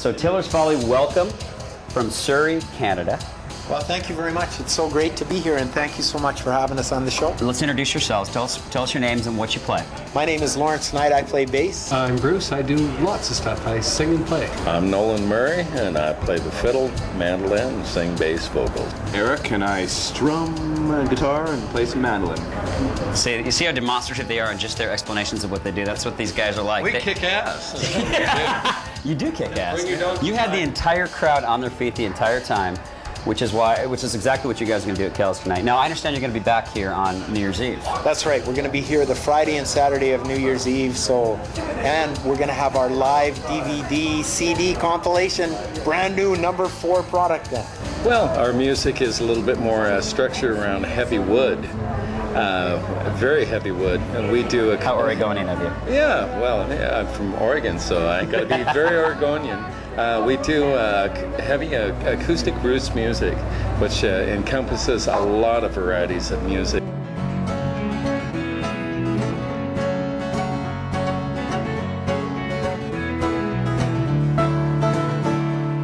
So Tiller's Folly, welcome from Surrey, Canada. Well, thank you very much. It's so great to be here, and thank you so much for having us on the show. Let's introduce yourselves. Tell us, tell us your names and what you play. My name is Lawrence Knight. I play bass. I'm Bruce. I do lots of stuff. I sing and play. I'm Nolan Murray, and I play the fiddle, mandolin, and sing bass vocals. Eric, and I strum a guitar and play some mandolin. See, you see how demonstrative they are in just their explanations of what they do. That's what these guys are like. We They- kick ass. You do kick ass. You You had the entire crowd on their feet the entire time, which is why, which is exactly what you guys are going to do at Kells tonight. Now I understand you're going to be back here on New Year's Eve. That's right. We're going to be here the Friday and Saturday of New Year's Eve. So, and we're going to have our live DVD, CD compilation, brand new number four product. Then. Well, our music is a little bit more uh, structured around heavy wood, uh, very heavy wood, and we do a How Oregonian of you. Yeah, well, yeah, I'm from Oregon, so I got to be very Oregonian. Uh, we do uh, heavy uh, acoustic roots music, which uh, encompasses a lot of varieties of music.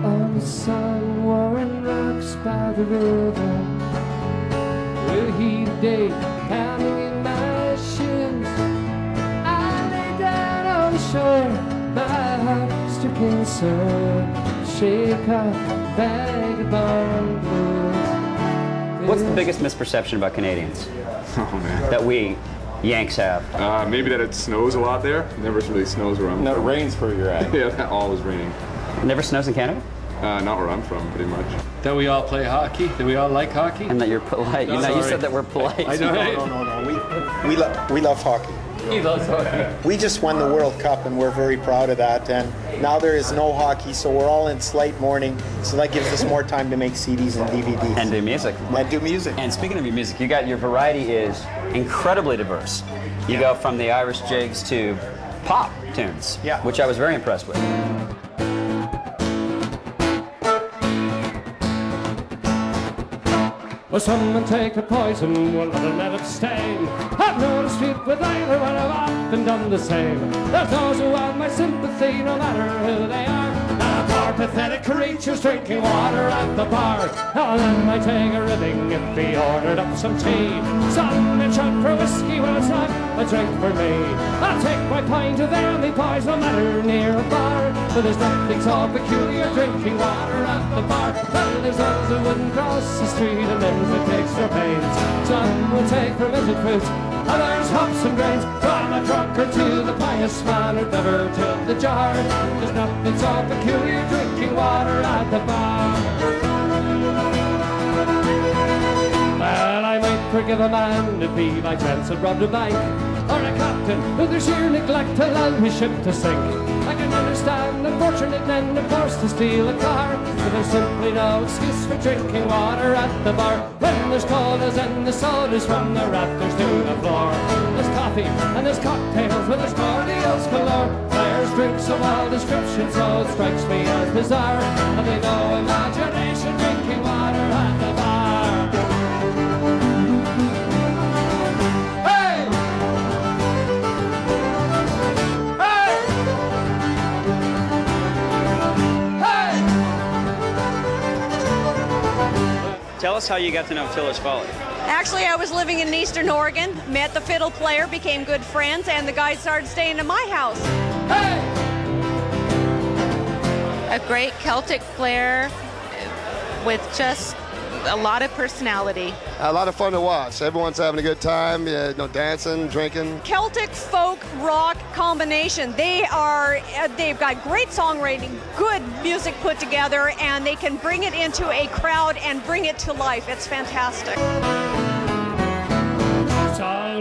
On the sun warring rocks by the river A heat day down on the My heart stricken sore Shake off vagabond blues What's the biggest misperception about Canadians Oh man. that we Yanks have? Uh, maybe that it snows a lot there. It never really snows where I'm No, it rains where you're at. Yeah, that always raining. It never snows in Canada, Uh, not where I'm from, pretty much. That we all play hockey. That we all like hockey. and that you're polite. You know, you said that we're polite. I know. No, no, no. We, we, lo- we love hockey. He loves hockey. We just won the World Cup, and we're very proud of that. And now there is no hockey, so we're all in slight mourning. So that gives us more time to make CDs and DVDs And do music. and do music. And speaking of your music, you got your variety is incredibly diverse. You go from the Irish jigs to pop tunes, Yeah. which I was very impressed with. Well, men take the poison, will not let it stain. I've noticed people with either one have often done the same. There's those who want my sympathy, no matter who they are. Poor pathetic creatures drinking water at the bar. Now then might take a ribbing if he ordered up some tea. Some may chuck for whiskey, well it's not a drink for me. I'll take my pint of ale, me boys, no matter near a bar. But there's nothing so peculiar drinking water at the bar. Well, there's those who wouldn't cross the street and those that takes their pains. Some will take fermented fruit, others hops and grains. From a drunkard to the pious man who never tilled the jar. There's nothing so peculiar drinking water at the bar. Well, I might forgive a man if he by chance had robbed a bank, or a captain who through sheer neglect allowed his ship to sink. Can understand unfortunate men are forced to steal a car, but there's simply no excuse for drinking water at the bar. When there's colas and the sodas from the rafters to the floor, there's coffee and there's cocktails, but there's cordials galore. There's drinks of all descriptions, so it strikes me as bizarre. And they no imagination drinking water at the bar. Tell us how you got to know Tiller's Folly. Actually, I was living in Eastern Oregon, met the fiddle player, became good friends, and the guy started staying in my house. Hey! a great Celtic flair with just a lot of personality. A lot of fun to watch. Everyone's having a good time. Yeah, you know, dancing, drinking. Celtic folk rock combination. They are, uh, they've got great songwriting, good music put together, and they can bring it into a crowd and bring it to life. It's fantastic.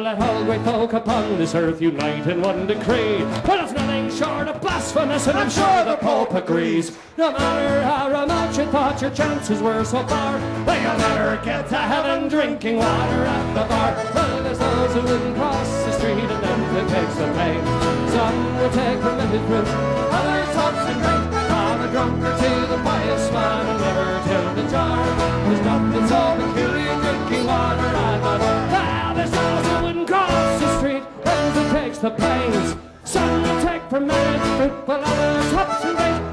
Let all great folk upon this earth unite in one decree. But it's nothing short of blasphemous, and I'm sure the Pope agrees. No matter how much you thought your chances were so far, that you'll never get to heaven drinking water at the bar. Well, there's those who wouldn't cross the street and them that takes the pain. Some will take fermented fruit, others hops and drink. From a drunkard takes the pains. Some take fermented fruit, while others hops and drink.